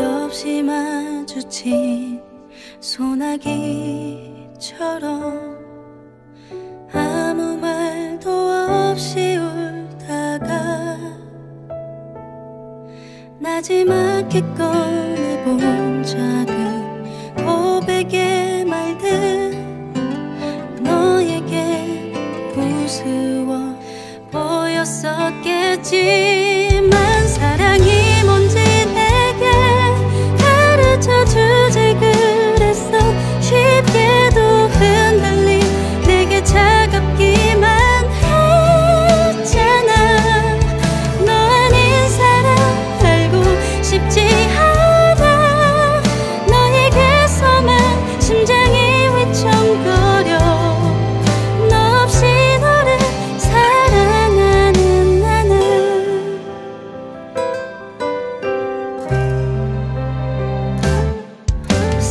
없이 마주친 소나기처럼 아무 말도 없이 울다가 나지막히 꺼내본 작은 고백의 말들 너에게 우스워 보였었겠지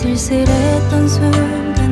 쓸쓸했던 순간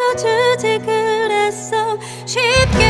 맞춰주지 그랬어. 쉽게